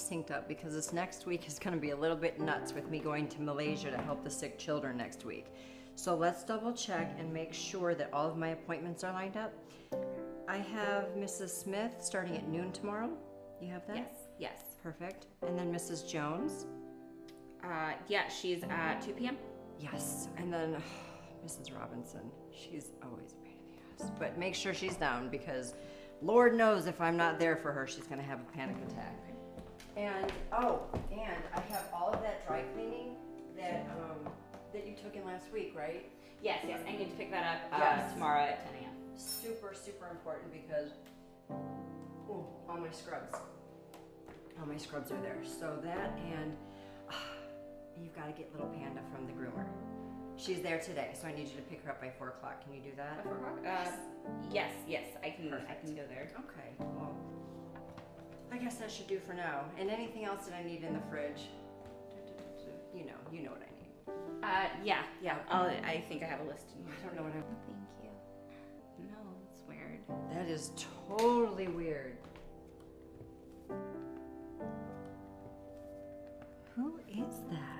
synced up because this next week is going to be a little bit nuts with me going to Malaysia to help the sick children next week. So let's double check and make sure that all of my appointments are lined up. I have Mrs. Smith starting at noon tomorrow. You have that? Yes, yes. Perfect. And then Mrs. Jones. Uh, yeah, she's at 2 p.m. Yes. And then Mrs. Robinson. She's always a pain in the ass. But make sure she's down because Lord knows if I'm not there for her, she's going to have a panic attack. And, oh, and I have all of that dry cleaning that, um, that you took in last week, right? Yes, yes. I need to pick that up uh, Yes. tomorrow at 10 a.m. super super important because ooh, all my scrubs all my scrubs are there so that and you've got to get little panda from the groomer she's there today so i need you to pick her up by four o'clock can you do that At 4 o'clock? Uh, yes, yes. I can. I can go there. okay well guess that should do for now and anything else that i need in the fridge you know you know what i need Uh, yeah, yeah. I'll, I think I have a list. In i don't know what i Thank you. No, it's weird. that is totally weird who is that